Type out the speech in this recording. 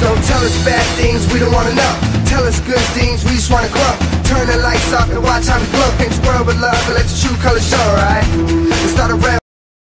Don't tell us bad things, we don't wanna know. Tell us good things, we just wanna grow. Turn the lights off and watch how we glow. Paint the world with love and let the true colors show, right?